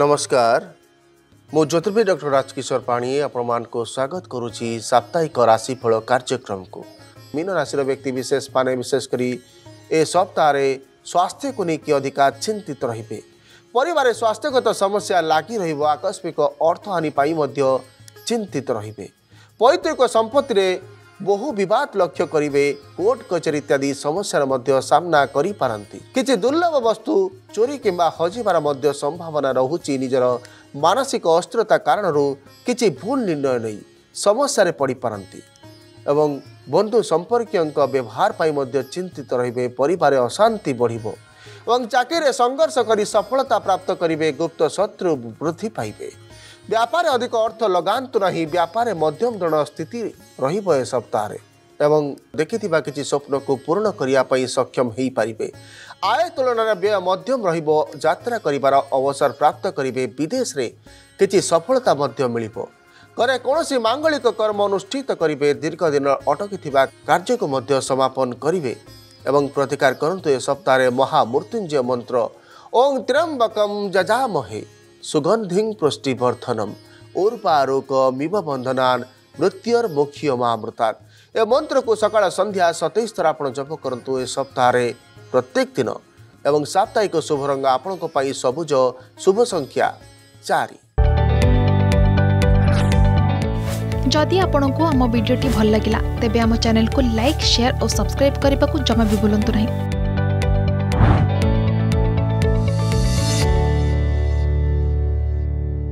नमस्कार ମୁଁ ଜ୍ୟୋତିର୍ମୟ ଡକ୍ଟର ରାଜକିଶୋର ପାଣି ଆପଣମାନଙ୍କୁ ସ୍ୱାଗତ କରୁଛି ସାପ୍ତାହିକ ରାଶିଫଳ କାର୍ଯ୍ୟକ୍ରମକୁ ମୀନ ରାଶିର ବ୍ୟକ୍ତିବିଶେଷ ମାନେ ବିଶେଷ କରି ଏ ସପ୍ତାହରେ ସ୍ୱାସ୍ଥ୍ୟକୁ ନେଇକି ଅଧିକା ଚିନ୍ତିତ ରହିବେ ପରିବାରରେ ସ୍ୱାସ୍ଥ୍ୟଗତ ସମସ୍ୟା ଲାଗି ରହିବ ଆକସ୍ମିକ ଅର୍ଥହାନି ପାଇଁ ମଧ୍ୟ ଚିନ୍ତିତ ରହିବେ ପୈତୃକ ସମ୍ପତ୍ତିରେ ବହୁ ବିବାଦ ଲକ୍ଷ୍ୟ କରିବେ କୋର୍ଟ କଚେରୀ ଇତ୍ୟାଦି ସମସ୍ୟାର ମଧ୍ୟ ସାମ୍ନା କରିପାରନ୍ତି କିଛି ଦୁର୍ଲଭ ବସ୍ତୁ ଚୋରି କିମ୍ବା ହଜିବାର ମଧ୍ୟ ସମ୍ଭାବନା ରହୁଛି ନିଜର ମାନସିକ ଅସ୍ଥିରତା କାରଣରୁ କିଛି ଭୁଲ ନିର୍ଣ୍ଣୟ ନେଇ ସମସ୍ୟାରେ ପଡ଼ିପାରନ୍ତି ଏବଂ ବନ୍ଧୁ ସମ୍ପର୍କୀୟଙ୍କ ବ୍ୟବହାର ପାଇଁ ମଧ୍ୟ ଚିନ୍ତିତ ରହିବେ ପରିବାରରେ ଅଶାନ୍ତି ବଢ଼ିବ ଏବଂ ଚାକିରିରେ ସଂଘର୍ଷ କରି ସଫଳତା ପ୍ରାପ୍ତ କରିବେ ଗୁପ୍ତ ଶତ୍ରୁ ବୃଦ୍ଧି ପାଇବେ ব্যাপারে অধিক অর্থ লগানত রই ব্যাপারে मध्यम দন স্থিতি রইব এই সপ্তাহে এবং দেখিতিবা কিছি স্বপ্ন কো পূর্ণ করিয়া পাই সক্ষম হই পারিবে আয় তুলনা রা ব্যয় मध्यम রইব যাত্রা করিবার অবসর প্রাপ্ত করিবে বিদেশ রে তিটি সফলতা মধ্য মিলিব করে কোনসি মাঙ্গলিক কর্ম অনুষ্ঠিত করিবে দীর্ঘ দিন অটকি থিবা কার্য কো মধ্য সমাপন করিবে এবং প্রতিকার করন্ত এই সপ্তাহে মহা মূর্তিঞ্জয় মন্ত্র ওং ত্রিমবকম জজামহে सुगन्धिं पुष्टिवर्धनम ओर्पारोकमिव बन्धनान् मृत्युर्मुख्यमामृतान् ଏ ମନ୍ତ୍ରକୁ ସକାଳ ସନ୍ଧ୍ୟା ସତେଇଶ ଥର ଆପଣ ଜପ କରନ୍ତୁ ଏ ସପ୍ତାହରେ ପ୍ରତ୍ୟେକ ଦିନ ଏବଂ ସାପ୍ତାହିକ ଶୁଭ ରଙ୍ଗ ଆପଣଙ୍କ ପାଇଁ ସବୁଜ ଶୁଭ ସଂଖ୍ୟା ଚାରି ଯଦି ଆପଣଙ୍କୁ ଆମ ଭିଡ଼ିଓଟି ଭଲ ଲାଗିଲା ତେବେ ଆମ ଚ୍ୟାନେଲକୁ ଲାଇକ୍ ସେୟାର ଓ ସବସ୍କ୍ରାଇବ୍ କରିବାକୁ ଜମା ବି ଭୁଲନ୍ତୁ ନାହିଁ